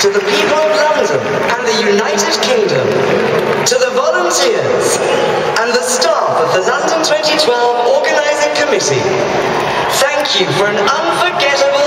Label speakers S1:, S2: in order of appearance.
S1: to the people of London and the United Kingdom, to the volunteers and the staff of the London 2012 Organising Committee, thank you for an unforgettable